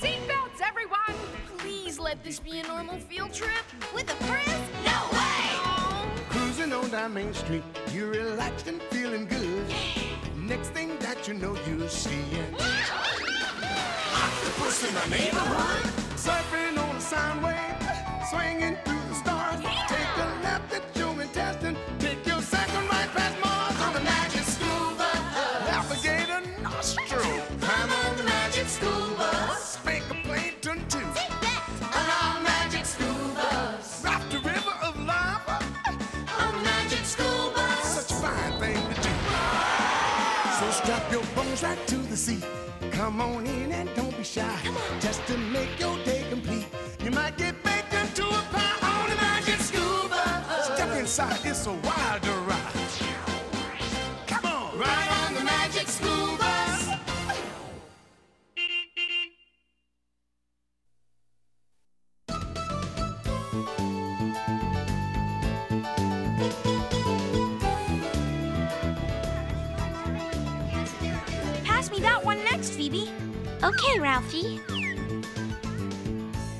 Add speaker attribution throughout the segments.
Speaker 1: Seatbelts, everyone! Please let this be a normal field trip.
Speaker 2: With a Frizz? No way!
Speaker 3: Cruising on down Main Street, you're relaxed and feeling good. Next thing that you know, you're seeing octopus in the neighborhood, surfing on a sound wave, swinging through Just to make your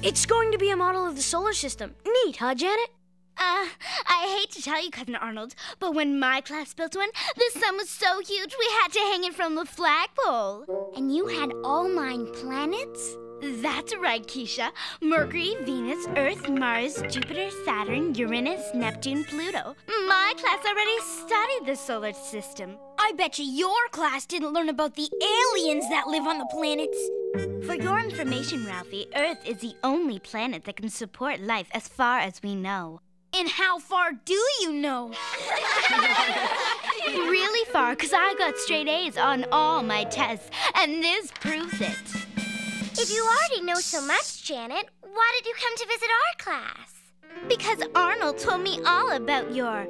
Speaker 3: It's
Speaker 4: going to be a model of the solar system. Neat, huh, Janet?
Speaker 2: Uh, I hate to tell you, Cousin Arnold, but when my class built one, the sun was so huge we had to hang it from the flagpole. And you had all nine planets? That's right, Keisha. Mercury, Venus, Earth, Mars, Jupiter, Saturn, Uranus, Neptune, Pluto. My class already studied the solar system. I bet you your class didn't learn about the aliens that live on the planets. For your information, Ralphie, Earth is the only planet that can support life as far as we know. And how far do you know? really far, because I got straight A's on all my tests, and this proves it.
Speaker 5: If you already know so much, Janet, why did you come to visit our class?
Speaker 2: Because Arnold told me all about your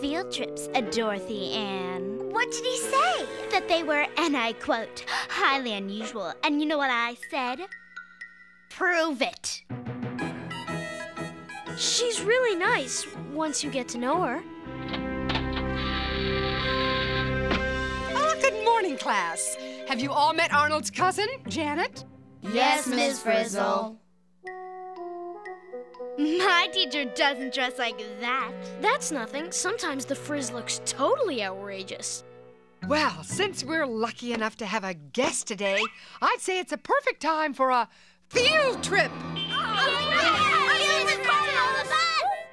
Speaker 2: field trips, uh, Dorothy Ann.
Speaker 5: What did he say?
Speaker 2: That they were, and I quote, highly unusual. And you know what I said? Prove it.
Speaker 4: She's really nice once you get to know her.
Speaker 1: Ah, good morning, class. Have you all met Arnold's cousin, Janet?
Speaker 2: Yes, Miss Frizzle. My teacher doesn't dress like that.
Speaker 4: That's nothing. Sometimes the frizz looks totally outrageous.
Speaker 1: Well, since we're lucky enough to have a guest today, I'd say it's a perfect time for a field trip.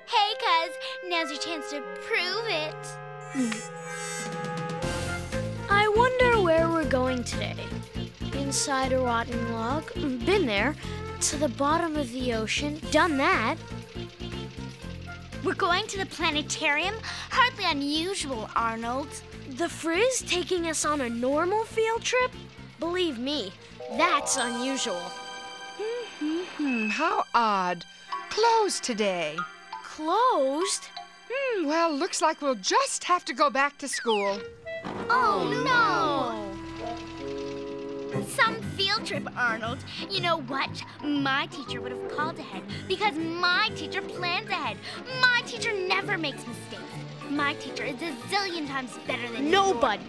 Speaker 2: Hey, cuz, now's your chance to prove it.
Speaker 4: I wonder where we're going today. Inside a rotten log? Been there. To the bottom of the ocean? Done that.
Speaker 2: We're going to the planetarium? Hardly unusual, Arnold.
Speaker 4: The frizz taking us on a normal field trip? Believe me, that's unusual.
Speaker 1: Hmm, how odd. Closed today.
Speaker 4: Closed?
Speaker 1: Hmm, well, looks like we'll just have to go back to school.
Speaker 2: Oh, no! Some field trip, Arnold. You know what? My teacher would have called ahead because my teacher plans ahead. My teacher never makes mistakes. My teacher is a zillion times better than
Speaker 4: Nobody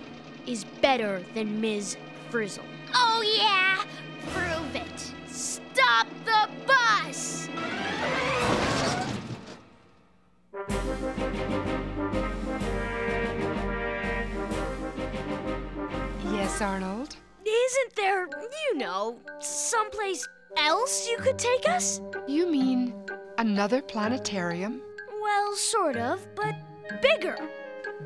Speaker 4: is better than Ms. Frizzle.
Speaker 2: Oh, yeah? Prove it. Stop the bus!
Speaker 1: Yes, Arnold?
Speaker 4: Isn't there, you know, someplace else you could take us?
Speaker 1: You mean another planetarium?
Speaker 4: Well, sort of, but bigger.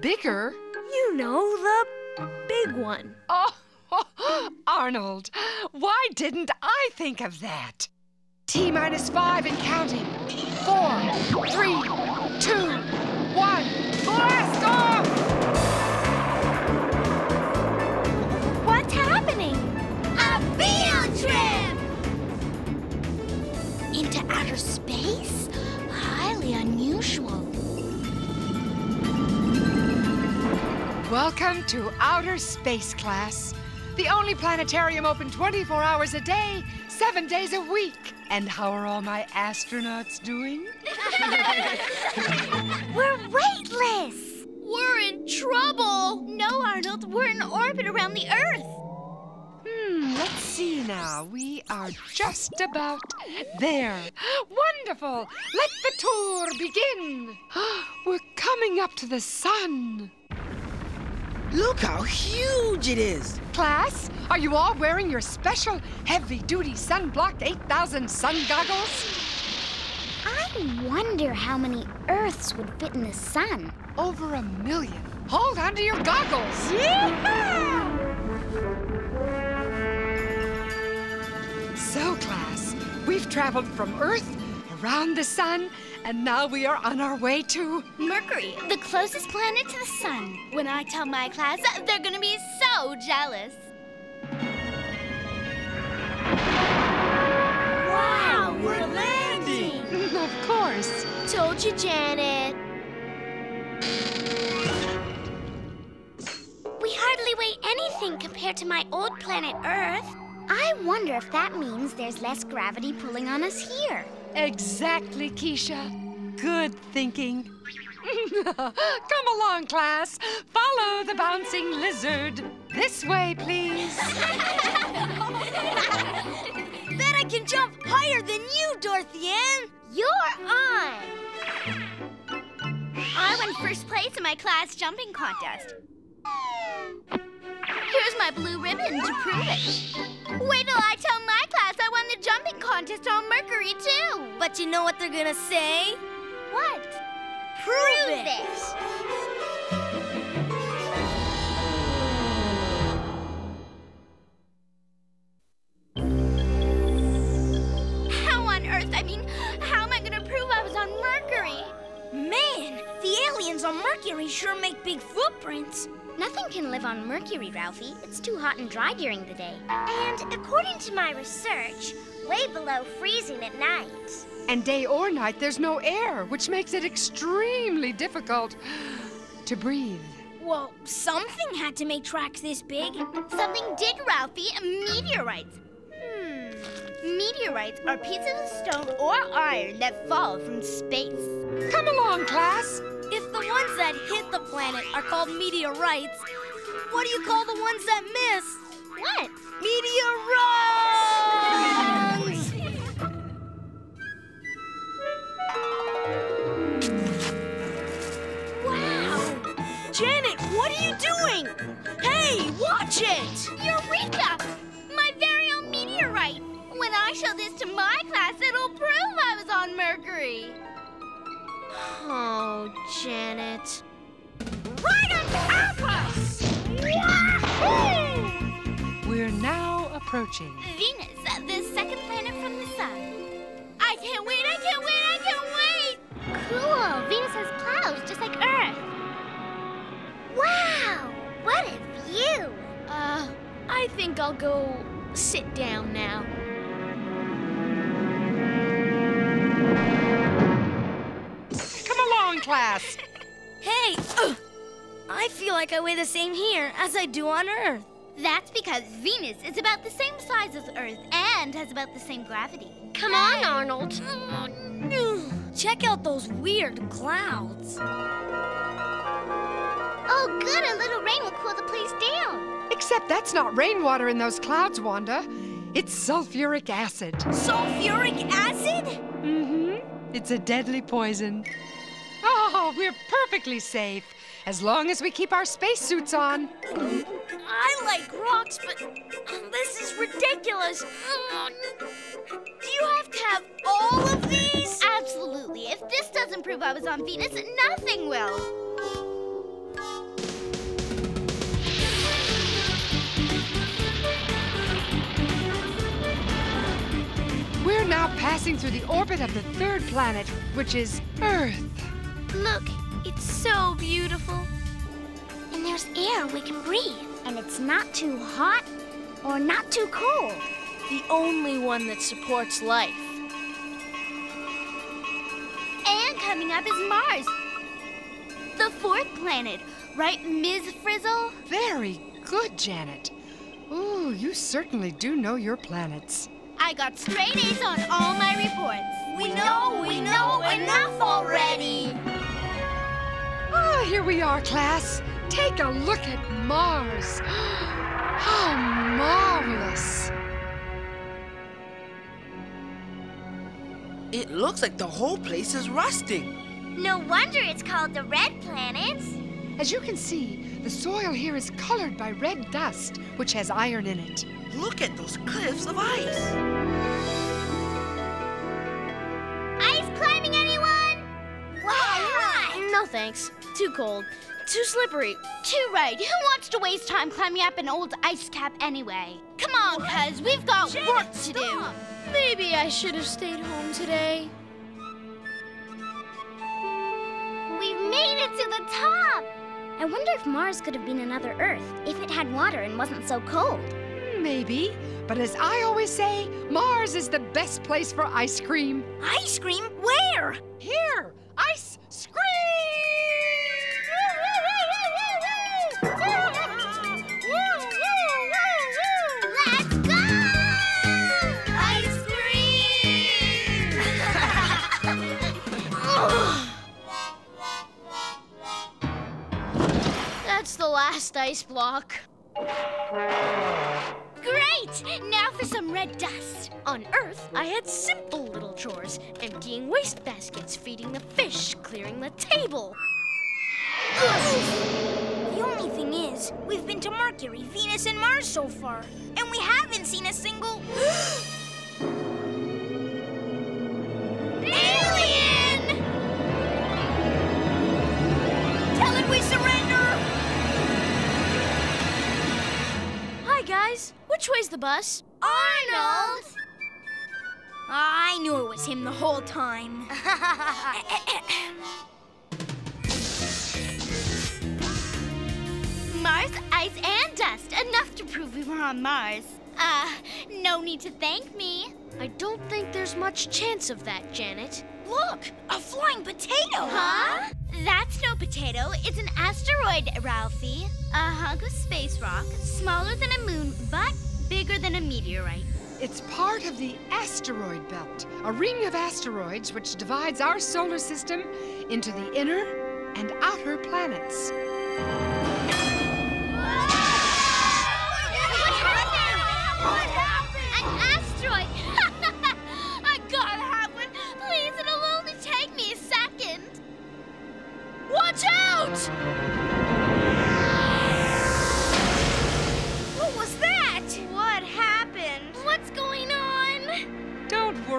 Speaker 1: Bigger?
Speaker 4: You know, the big one.
Speaker 1: Oh, Arnold, why didn't I think of that? T minus five and counting. Four, three, two, one. Blast off!
Speaker 2: Happening? A field trip! Into outer space? Highly unusual.
Speaker 1: Welcome to outer space class. The only planetarium open 24 hours a day, seven days a week. And how are all my astronauts doing?
Speaker 2: We're weightless! We're in trouble! No, Arnold, we're in orbit around the Earth.
Speaker 1: Let's Let's see now. We are just about there. Wonderful. Let the tour begin. We're coming up to the sun.
Speaker 6: Look how huge it is.
Speaker 1: Class, are you all wearing your special heavy duty sunblock 8000 sun goggles?
Speaker 2: I wonder how many Earths would fit in the sun.
Speaker 1: Over a million. Hold on to your goggles. So, class, we've traveled from Earth, around the sun, and now we are on our way to.
Speaker 2: Mercury, the closest planet to the sun. When I tell my class, they're gonna be so jealous.
Speaker 6: Wow, we're landing.
Speaker 1: of course.
Speaker 4: Told you, Janet.
Speaker 5: We hardly weigh anything compared to my old planet Earth.
Speaker 2: I wonder if that means there's less gravity pulling on us here.
Speaker 1: Exactly, Keisha. Good thinking. Come along, class. Follow the bouncing lizard. This way, please.
Speaker 7: Bet I can jump higher than you, Dorothy Ann.
Speaker 5: You're on.
Speaker 2: I won first place in my class jumping contest. Here's my blue ribbon to prove it. Wait till I tell my class I won the jumping contest on Mercury, too.
Speaker 7: But you know what they're gonna say?
Speaker 2: What?
Speaker 7: Prove,
Speaker 2: Prove
Speaker 7: it.
Speaker 2: it.
Speaker 7: Sure make big footprints.
Speaker 2: Nothing can live on Mercury, Ralphie. It's too hot and dry during the day.
Speaker 5: And according to my research, way below freezing at night.
Speaker 1: And day or night, there's no air, which makes it extremely difficult to breathe.
Speaker 7: Well, something had to make tracks this big.
Speaker 2: Something did, Ralphie. Meteorites. Hmm. Meteorites are pieces of stone or iron that fall from space.
Speaker 1: Come along, class.
Speaker 7: Ones that hit the planet are called meteorites, what do you call the ones that miss?
Speaker 2: What?
Speaker 7: Meteorites! wow! Janet, what are you doing? Hey, watch it!
Speaker 2: Eureka! My very own meteorite. When I show this to my class, it'll prove I was on Mercury.
Speaker 4: Oh, Janet.
Speaker 2: Right on top! Wahoo!
Speaker 1: We're now approaching.
Speaker 2: Venus, the second planet from the sun. I can't wait, I can't wait, I can't wait! Cool, Venus has clouds just like Earth.
Speaker 5: Wow! What a view!
Speaker 4: Uh, I think I'll go sit down now.
Speaker 1: Class.
Speaker 7: Hey, ugh, I feel like I weigh the same here as I do on Earth.
Speaker 2: That's because Venus is about the same size as Earth and has about the same gravity.
Speaker 4: Come on, Arnold.
Speaker 7: Check out those weird clouds.
Speaker 2: Oh, good, a little rain will cool the place down.
Speaker 1: Except that's not rainwater in those clouds, Wanda. It's sulfuric acid.
Speaker 7: Sulfuric acid?
Speaker 1: Mm-hmm. It's a deadly poison. Oh, we're perfectly safe as long as we keep our spacesuits on.
Speaker 7: I like rocks, but this is ridiculous. Do you have to have all of these?
Speaker 2: Absolutely. If this doesn't prove I was on Venus, nothing will.
Speaker 1: We're now passing through the orbit of the third planet, which is Earth.
Speaker 5: Look, it's so beautiful. And there's air we can breathe.
Speaker 2: And it's not too hot or not too cold.
Speaker 4: The only one that supports life.
Speaker 2: And coming up is Mars. The fourth planet, right, Ms. Frizzle?
Speaker 1: Very good, Janet. Ooh, you certainly do know your planets.
Speaker 2: I got straight A's on all my reports. We know, we know enough already.
Speaker 1: Ah, oh, here we are, class. Take a look at Mars. How marvelous.
Speaker 6: It looks like the whole place is rusting.
Speaker 5: No wonder it's called the Red Planet.
Speaker 1: As you can see, the soil here is colored by red dust, which has iron in it.
Speaker 6: Look at those cliffs of ice.
Speaker 4: Thanks. Too cold. Too slippery.
Speaker 2: Too right. Who wants to waste time climbing up an old ice cap anyway? Come on, cuz we've got work to do.
Speaker 4: Maybe I should have stayed home today.
Speaker 5: We've made it to the top. I wonder if Mars could have been another Earth if it had water and wasn't so cold.
Speaker 1: Maybe, but as I always say, Mars is the best place for ice cream.
Speaker 7: Ice cream? Where?
Speaker 1: Here, ice scream!
Speaker 4: Last ice block.
Speaker 2: Great! Now for some red dust.
Speaker 4: On Earth, I had simple little chores emptying waste baskets, feeding the fish, clearing the table.
Speaker 7: The only thing is, we've been to Mercury, Venus, and Mars so far, and we haven't seen a single.
Speaker 4: Guys. Which way's the bus?
Speaker 5: Arnold!
Speaker 7: I knew it was him the whole time.
Speaker 2: Mars, ice, and dust. Enough to prove we were on Mars. Uh, no need to thank me.
Speaker 4: I don't think there's much chance of that, Janet.
Speaker 7: Look, a flying potato!
Speaker 2: Huh? That's no potato. It's an asteroid, Ralphie. A hunk of space rock, smaller than a moon, but bigger than a meteorite.
Speaker 1: It's part of the asteroid belt, a ring of asteroids which divides our solar system into the inner and outer planets.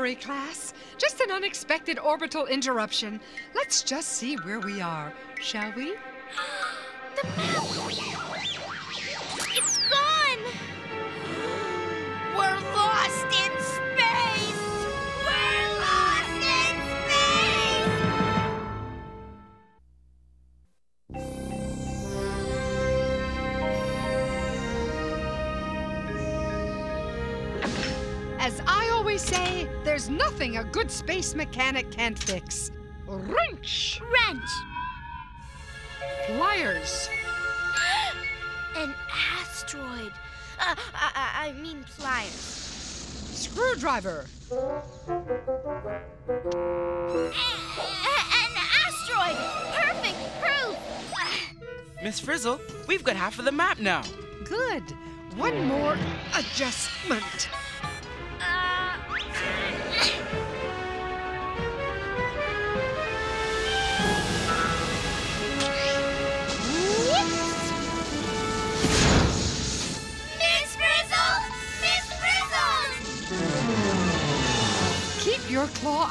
Speaker 1: Class. Just an unexpected orbital interruption. Let's just see where we are, shall we?
Speaker 2: The map.
Speaker 1: There's nothing a good space mechanic can't fix. Wrench!
Speaker 2: Wrench.
Speaker 1: Pliers!
Speaker 4: An asteroid. Uh, I, I, I mean pliers.
Speaker 1: Screwdriver!
Speaker 2: A- an asteroid. Perfect proof.
Speaker 6: Miss Frizzle, we've got half of the map now.
Speaker 1: Good. One more adjustment.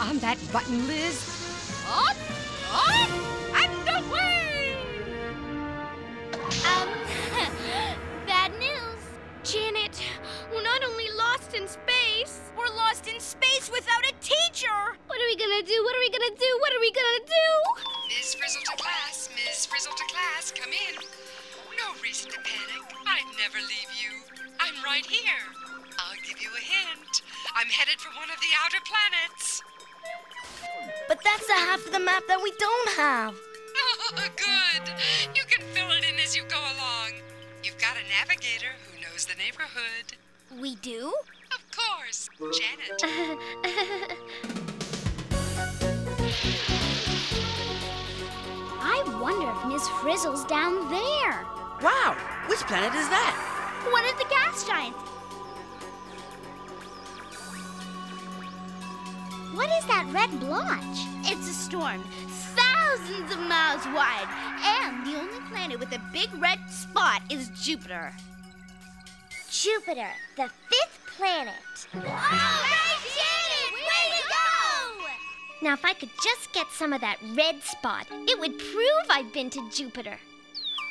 Speaker 1: On that button, Liz.
Speaker 7: Half map that we don't have.
Speaker 1: Good. You can fill it in as you go along. You've got a navigator who knows the neighborhood.
Speaker 7: We do?
Speaker 1: Of course, Janet.
Speaker 2: I wonder if Miss Frizzle's down there.
Speaker 6: Wow, which planet is that?
Speaker 2: One of the gas giants.
Speaker 5: What is that red blotch?
Speaker 2: It's a storm, thousands of miles wide, and the only planet with a big red spot is Jupiter.
Speaker 5: Jupiter, the fifth planet. All right, Janet, way to go! Now, if I could just get some of that red spot, it would prove I've been to Jupiter.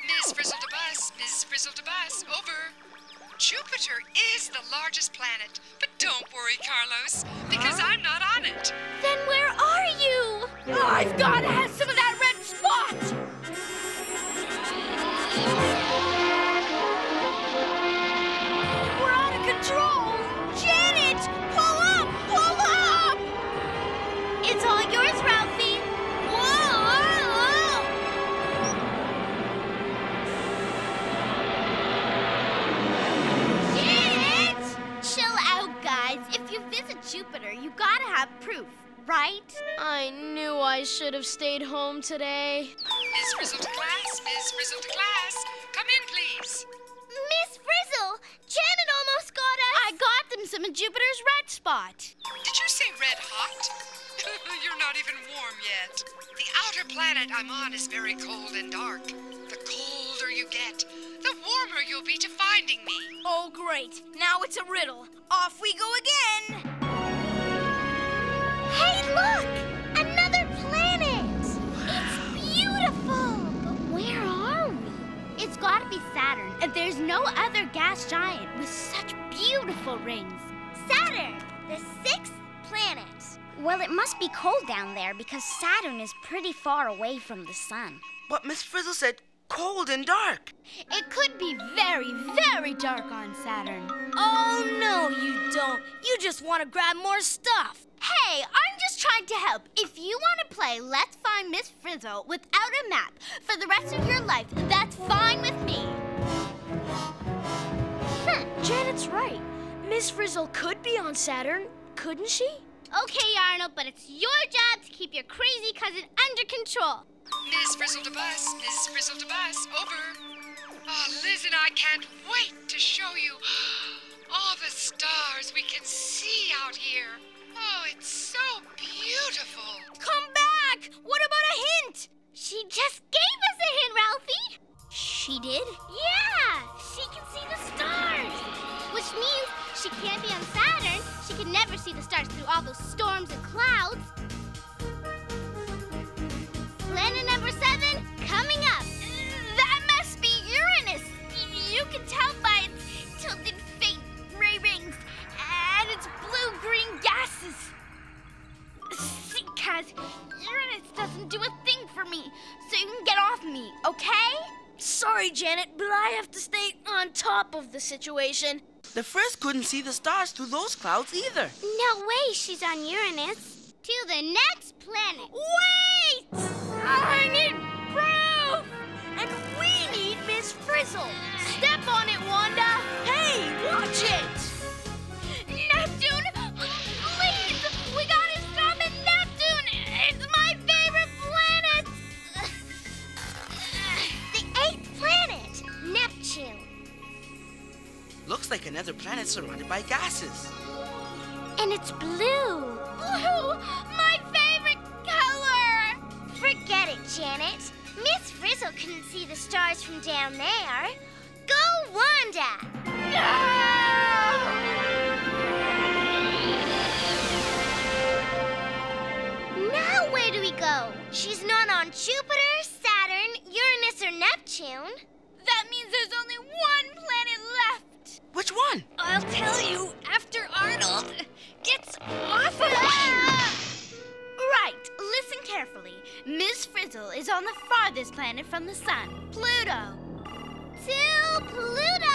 Speaker 1: Miss Frizzle to Bus, Miss Frizzle to Bus, over. Jupiter is the largest planet, but don't worry, Carlos, because I'm not on it.
Speaker 2: Then where are you? I've got to have some right?
Speaker 4: I knew I should have stayed home today.
Speaker 1: Miss Frizzle to class, Miss Frizzle to class. Come in, please.
Speaker 2: Miss Frizzle! Janet almost got us! I got them some of Jupiter's red spot.
Speaker 1: Did you say red hot? You're not even warm yet. The outer planet I'm on is very cold and dark. The colder you get, the warmer you'll be to finding me.
Speaker 7: Oh, great. Now it's a riddle. Off we go again.
Speaker 5: Hey, look! Another planet! It's beautiful! But where are we?
Speaker 2: It's gotta be Saturn, and there's no other gas giant with such beautiful rings.
Speaker 5: Saturn, the sixth planet. Well, it must be cold down there because Saturn is pretty far away from the sun.
Speaker 6: But Miss Frizzle said cold and dark.
Speaker 2: It could be very, very dark on Saturn.
Speaker 7: Oh, no, you don't. You just want to grab more stuff.
Speaker 2: Hey, I'm just trying to help. If you want to play Let's Find Miss Frizzle without a map for the rest of your life, that's fine with me.
Speaker 4: Hmm, Janet's right. Miss Frizzle could be on Saturn, couldn't she?
Speaker 2: Okay, Arnold, but it's your job to keep your crazy cousin under control.
Speaker 1: Miss Frizzle to Bus, Miss Frizzle to Bus, over. Oh, Liz and I can't wait to show you all the stars we can see out here. Oh, it's so beautiful.
Speaker 7: Come back! What about a hint?
Speaker 2: She just gave us a hint, Ralphie.
Speaker 7: She did?
Speaker 2: Yeah, she can see the stars. Which means she can't be on Saturn. She can never see the stars through all those storms and clouds.
Speaker 4: Of the situation.
Speaker 6: The Frizz couldn't see the stars through those clouds either.
Speaker 2: No way she's on Uranus. To the next planet. Wait! I need proof!
Speaker 7: And we need Miss Frizzle. Step on it, Wanda. Hey, watch it.
Speaker 2: Neptune! Please! We gotta stop at Neptune! It's my favorite planet!
Speaker 5: The eighth planet, Neptune.
Speaker 6: Looks like another planet surrounded by gases.
Speaker 5: And it's blue.
Speaker 2: Blue! My favorite color!
Speaker 5: Forget it, Janet. Miss Frizzle couldn't see the stars from down there. Go, Wanda! No! Now where do we go? She's not on Jupiter, Saturn, Uranus, or Neptune.
Speaker 2: That means there's only one planet left!
Speaker 6: Which one?
Speaker 7: I'll tell you after Arnold gets off of
Speaker 2: Right, listen carefully. Miss Frizzle is on the farthest planet from the sun, Pluto.
Speaker 5: To Pluto!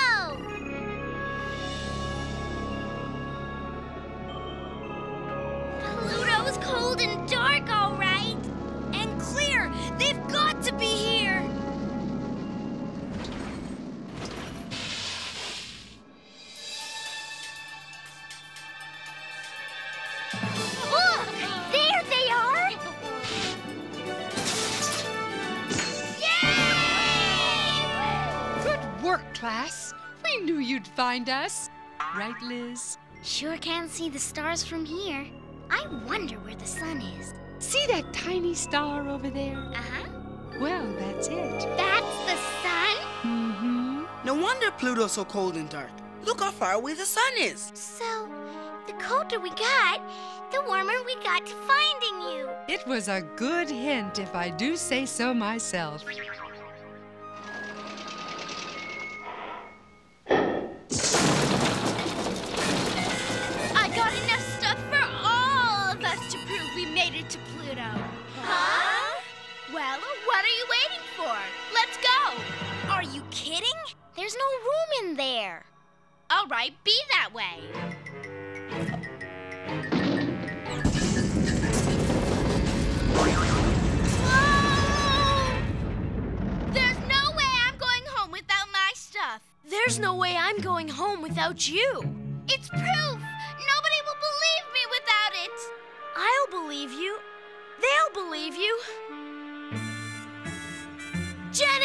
Speaker 1: Find us. Right, Liz?
Speaker 5: Sure can see the stars from here.
Speaker 2: I wonder where the sun is.
Speaker 1: See that tiny star over there?
Speaker 2: Uh-huh.
Speaker 1: Well, that's it.
Speaker 2: That's the sun?
Speaker 1: Mm-hmm.
Speaker 6: No wonder Pluto's so cold and dark. Look how far away the sun is.
Speaker 2: So, the colder we got, the warmer we got to finding you.
Speaker 1: It was a good hint, if I do say so myself.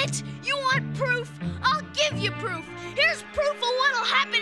Speaker 4: Janet, you want proof? I'll give you proof. Here's proof of what'll happen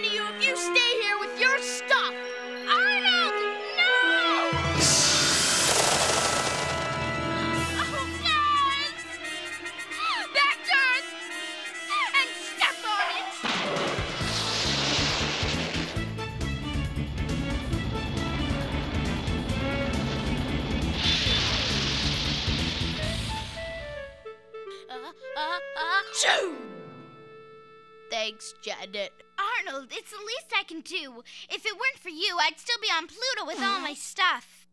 Speaker 2: I. If it weren't for you, I'd still be on Pluto with all my stuff.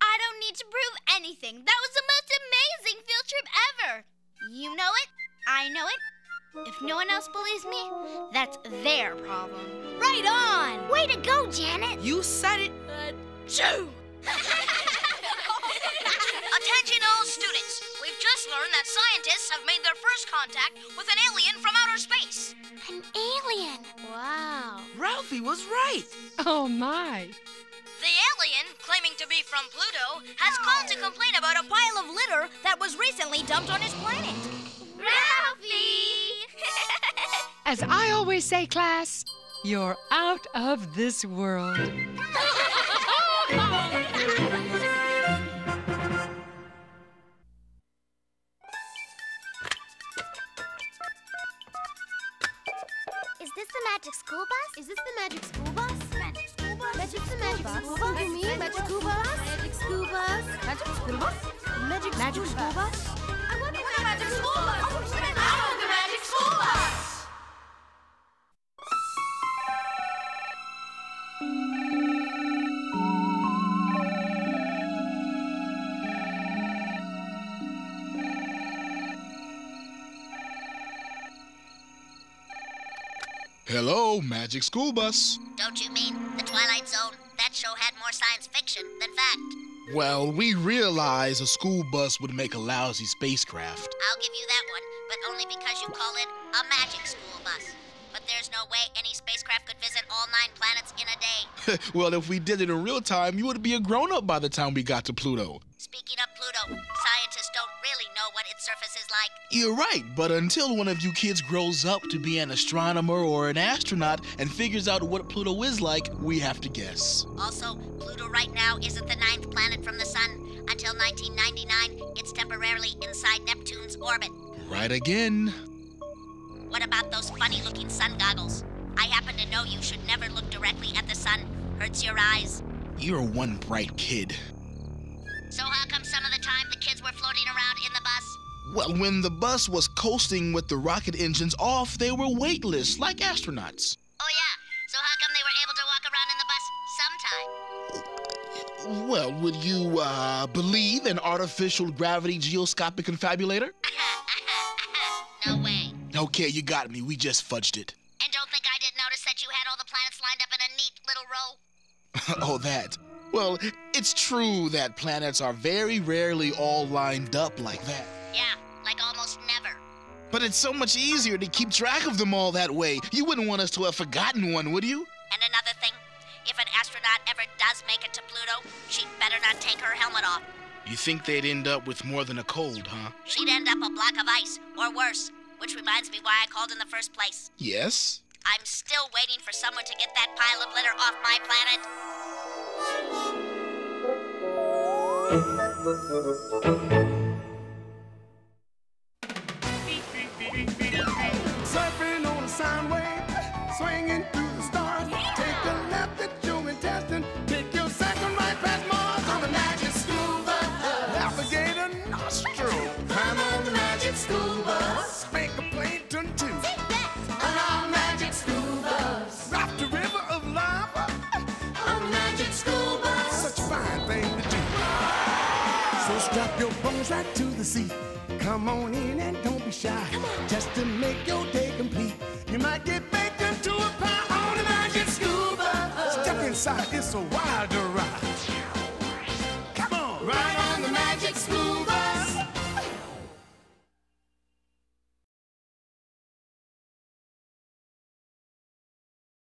Speaker 2: I don't need to prove anything. That was the most amazing field trip ever. You know it. I know it. If no one else believes me, that's their problem. Right on!
Speaker 5: Way to go, Janet.
Speaker 6: You said it.
Speaker 2: Choo!
Speaker 7: Attention all students. We've just learned that scientists have made their first contact with an alien from outer space.
Speaker 5: An alien.
Speaker 2: Wow.
Speaker 6: Ralphie was right.
Speaker 1: Oh, my.
Speaker 7: The alien, claiming to be from Pluto, has called to complain about a pile of litter that was recently dumped on his planet.
Speaker 2: Ralphie!
Speaker 1: As I always say, class, you're out of this world.
Speaker 5: magic school bus?
Speaker 8: Is this the magic school bus?
Speaker 5: magic school bus?
Speaker 8: Magic the magic school bus? You mean magic school bus? Magic school bus? Magic school bus? Magic magic school bus?
Speaker 7: Magic School Bus.
Speaker 9: Don't you mean The Twilight Zone? That show had more science fiction than fact.
Speaker 10: Well, we realize a school bus would make a lousy spacecraft.
Speaker 9: I'll give you that one, but only because you call it a magic school bus. But there's no way any spacecraft could visit all nine planets in a day.
Speaker 10: well, if we did it in real time, you would be a grown up by the time we got to Pluto.
Speaker 9: Speaking of Pluto, scientists don't really know what its surface is like.
Speaker 10: You're right, but until one of you kids grows up to be an astronomer or an astronaut and figures out what Pluto is like, we have to guess.
Speaker 9: Also, Pluto right now isn't the ninth planet from the sun. Until 1999, it's temporarily inside Neptune's orbit.
Speaker 10: Right again.
Speaker 9: What about those funny looking sun goggles? I happen to know you should never look directly at the sun. Hurts your eyes.
Speaker 10: You're one bright kid.
Speaker 9: So how come some of the time the kids were floating around in the bus?
Speaker 10: Well, when the bus was coasting with the rocket engines off, they were weightless, like astronauts.
Speaker 9: Oh yeah. So how come they were able to walk around in the bus sometime?
Speaker 10: Well, would you, uh, believe an artificial gravity geoscopic confabulator?
Speaker 9: no way.
Speaker 10: Okay, you got me. We just fudged it.
Speaker 9: And don't think I didn't notice that you had all the planets lined up in a neat little row.
Speaker 10: oh, that. Well, it's true that planets are very rarely all lined up like that. But it's so much easier to keep track of them all that way. You wouldn't want us to have forgotten one, would you?
Speaker 9: And another thing, if an astronaut ever does make it to Pluto, she'd better not take her helmet off.
Speaker 10: You think they'd end up with more than a cold, huh?
Speaker 9: She'd end up a block of ice, or worse. Which reminds me why I called in the first place.
Speaker 10: Yes?
Speaker 9: I'm still waiting for someone to get that pile of litter off my planet.
Speaker 3: swinging through the stars. Take a left at your intestine. Take your second right past Mars on the magic school scuba. Navigator nostril. Climb on the magic scuba. Spank a plankton too. On our magic scuba. Raft a river of lava. On the magic scuba. Such a fine thing to do. So strap your bones right to the seat. Come on in and don't be shy. Just to make your day side, it's a wilder ride. Come on! Ride on the magic spoon.